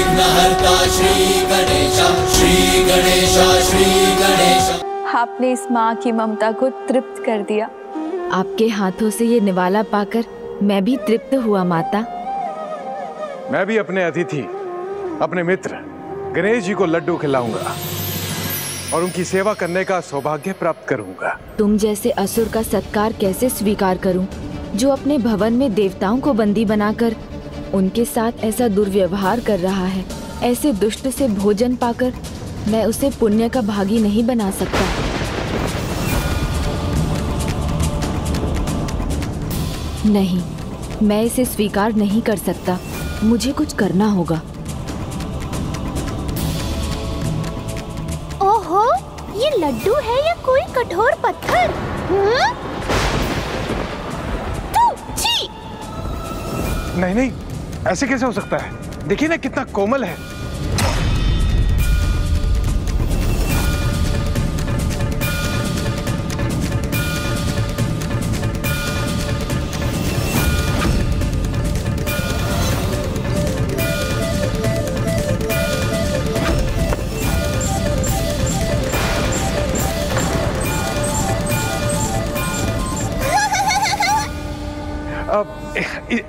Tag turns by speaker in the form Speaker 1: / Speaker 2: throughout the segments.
Speaker 1: विघ्नहर्ता श्री गणेश श्री गणेश श्री गणेश।
Speaker 2: आपने इस माँ की ममता को तृप्त कर दिया।
Speaker 3: आपके हाथों से ये निवाला पाकर मैं भी तृप्त हुआ माता।
Speaker 4: मैं भी अपने अतिथि अपने मित्र गणेश जी को लड्डू खिलाऊँगा और उनकी सेवा करने का सौभाग्य प्राप्त करूँगा।
Speaker 3: तुम जैसे असुर का सत्कार कैसे स्वीकार करूँ, जो अपने भवन में देवताओं को बंदी बनाकर उनके साथ ऐसा दुर्व्यवहार कर रहा है। ऐसे दुष्ट से भोजन पाकर मैं उसे पुण्य का भागी नहीं बना सकता। नहीं मैं इसे स्वीकार नहीं कर सकता। मुझे कुछ करना होगा।
Speaker 5: ओहो ये लड्डू है या कोई कठोर पत्थर? हम्म? तू!
Speaker 4: नहीं नहीं ऐसे कैसे हो सकता है? देखिए ना कितना कोमल है।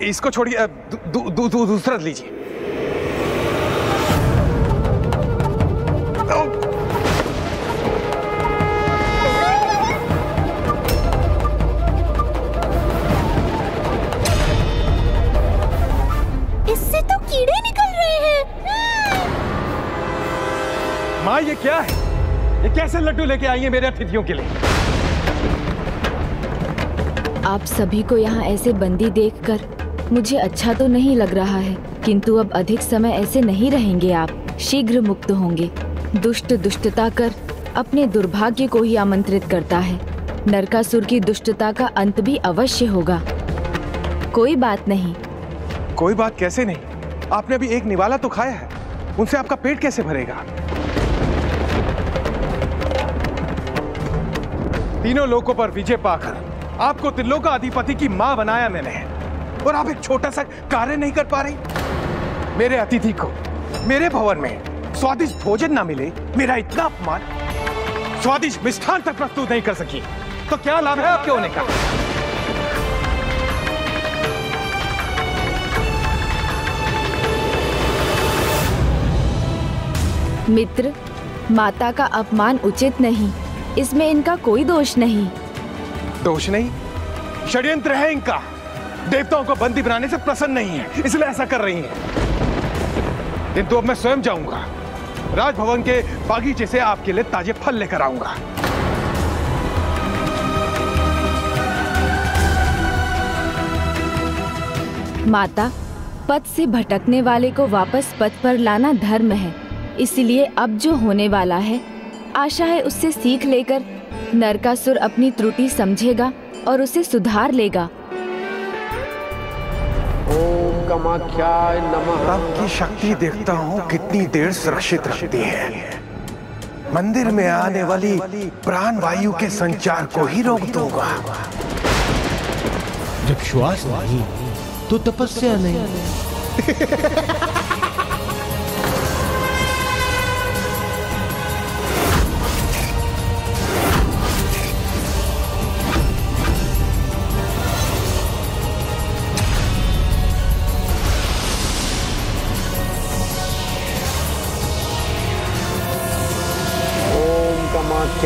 Speaker 4: इसको छोड़िए दू, दू, दू, दूसरा लीजिए।
Speaker 5: इससे तो कीड़े निकल रहे हैं।
Speaker 4: माँ ये क्या है? ये कैसे लड्डू लेके आई है मेरे अतिथियों के लिए?
Speaker 3: आप सभी को यहाँ ऐसे बंदी देखकर मुझे अच्छा तो नहीं लग रहा है, किंतु अब अधिक समय ऐसे नहीं रहेंगे आप, शीघ्र मुक्त होंगे। दुष्ट दुष्टता कर अपने दुर्भाग्य को ही आमंत्रित करता है। नरकासुर की दुष्टता का अंत भी अवश्य होगा। कोई बात नहीं।
Speaker 4: कोई बात कैसे नहीं? आपने अभी एक निवाला तो खाया है। उनसे आपका पेट कैसे भरेगा? तीनों लोगों पर विजय पाकर आपको त्रिलोक का अधिपति की माँ बनाया मैंने और आप एक छोटा सा कार्य नहीं कर पा रही? मेरे अतिथि को, मेरे भवन में स्वादिष्ट भोजन ना मिले, मेरा इतना अपमान, स्वादिष्ट मिष्ठान तक प्रस्तुत नहीं कर सकी तो क्या लाभ है आपके होने का?
Speaker 3: मित्र, माता का अपमान उचित नहीं, इसमें इनका कोई दोष नहीं।
Speaker 4: दोष नहीं। षड्यंत्र है इनका। देवताओं को बंदी बनाने से प्रसन्न नहीं है, इसलिए ऐसा कर रही हैं। किंतु अब मैं स्वयं जाऊँगा। राजभवन के बागीचे से आपके लिए ताजे फल लेकर आऊँगा।
Speaker 3: माता पथ से भटकने वाले को वापस पथ पर लाना धर्म है, इसलिए अब जो होने वाला है, आशा है उससे सीख लेकर नरकासुर अपनी त्रुटि समझेगा और उसे सुधार लेगा।
Speaker 6: ओम कामाख्याय नमः।
Speaker 4: आपकी शक्ति देखता हूँ कितनी देर सुरक्षित रखती है। मंदिर में आने वाली प्राण वायु के संचार को ही रोक दूँगा।
Speaker 7: जब श्वास नहीं तो तपस्या नहीं।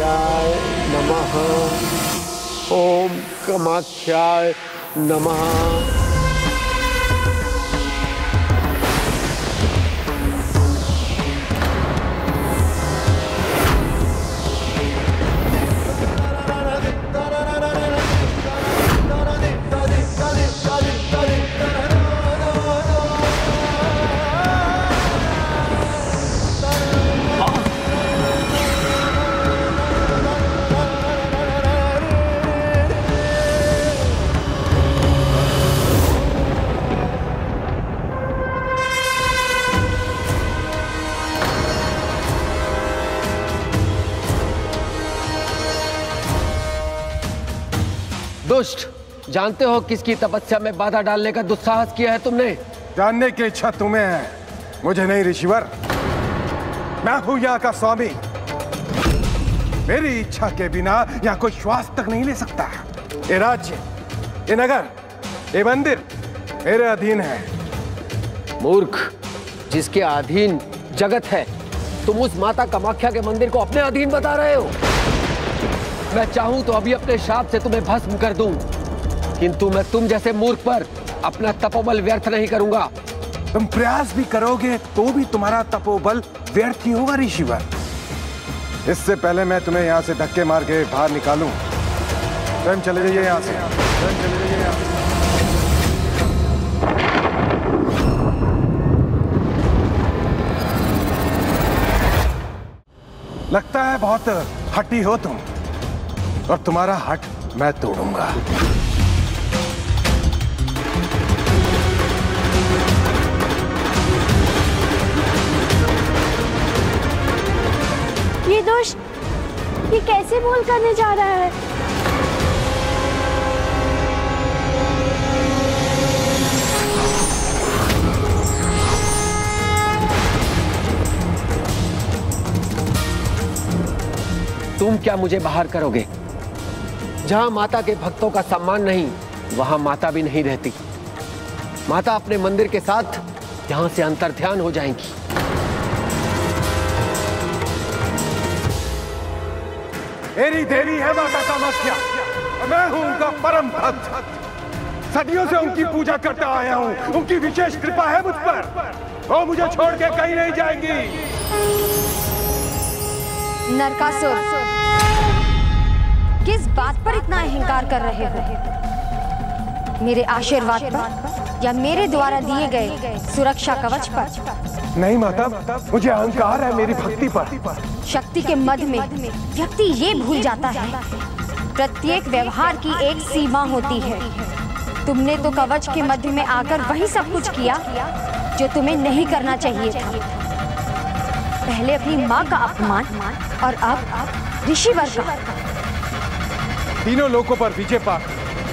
Speaker 6: कामाख्याय नमः। ओम कामाख्याय नमः। दुष्ट। जानते हो किसकी तपस्या में बाधा डालने का दुस्साहस किया है तुमने?
Speaker 4: जानने की इच्छा तुम्हें है। मुझे नहीं ऋषिवर। मैं हूँ यहाँ का स्वामी। मेरी इच्छा के बिना यहाँ कोई श्वास तक नहीं ले सकता। ये राज्य ये नगर ये मंदिर मेरे अधीन है।
Speaker 6: मूर्ख जिसके अधीन जगत है तुम उस माता कामाख्या के मंदिर को अपने अधीन बता रहे हो। मैं चाहूँ तो अभी अपने शाप से तुम्हें भस्म कर दूँ। किंतु मैं तुम जैसे मूर्ख पर अपना तपोबल व्यर्थ नहीं करूँगा।
Speaker 4: तुम प्रयास भी करोगे तो भी तुम्हारा तपोबल व्यर्थ ही होगा, ऋषिवर। इससे पहले मैं तुम्हें यहाँ से धक्के मार के बाहर निकालूं। स्वयं चले जाइए यहाँ से। लगता है बहुत हट्टी हो तुम। और तुम्हारा हट मैं तोड़ूँगा।
Speaker 5: ये दोष ये कैसे बोल करने जा रहा है?
Speaker 6: तुम क्या मुझे बाहर करोगे? जहाँ माता के भक्तों का सम्मान नहीं वहाँ माता भी नहीं रहती। माता अपने मंदिर के साथ यहाँ से अंतर ध्यान हो जाएँगी।
Speaker 4: मेरी देवी है माता कामाख्या मैं हूँ उनका परम भक्त। सदियों से उनकी पूजा करता आया हूँ। उनकी विशेष कृपा है मुझ पर। वो मुझे छोड़ के कहीं नहीं जाएँगी।
Speaker 8: नरकासुर। किस बात पर इतना अहंकार कर रहे हो? मेरे आशीर्वाद पर या मेरे द्वारा दिए गए सुरक्षा कवच पर?
Speaker 4: नहीं माता मुझे अहंकार है मेरी भक्ति पर।
Speaker 8: शक्ति के मध में व्यक्ति ये भूल जाता है। प्रत्येक व्यवहार की एक सीमा होती है। तुमने तो कवच के मध्य में आकर वही सब कुछ किया जो तुम्हें नहीं करना चाहिए था। पहले अपनी माँ का अपमान और अब ऋषिवर का।
Speaker 4: तीनों लोगों पर विजय पा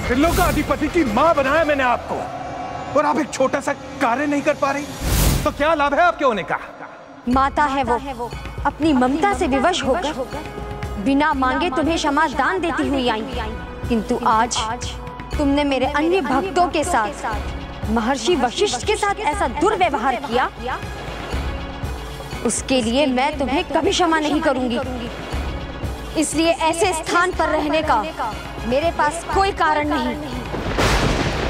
Speaker 4: त्रिलोक का अधिपति की माँ बनाया मैंने आपको। और आप एक छोटा सा कार्य नहीं कर पा रही? तो क्या लाभ है आपके होने का?
Speaker 8: माता है वो। अपनी ममता से विवश होकर बिना मांगे तुम्हें क्षमा दान देती हुई आई। किंतु आज तुमने मेरे अन्य भक्तों के साथ महर्षि वशिष्ठ के साथ ऐसा दुर्व्यवहार किया। उसके लिए मैं तुम्हें कभी क्षमा नहीं करूँगी। इसलिए ऐसे स्थान पर रहने का मेरे पास कोई कारण नहीं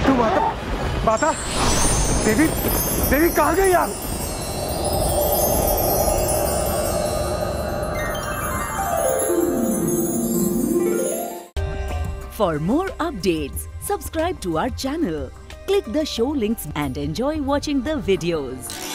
Speaker 4: तू माता माता देवी देवी कहाँ गई आप
Speaker 9: For more updates, subscribe to our channel, click the show links and enjoy watching the videos.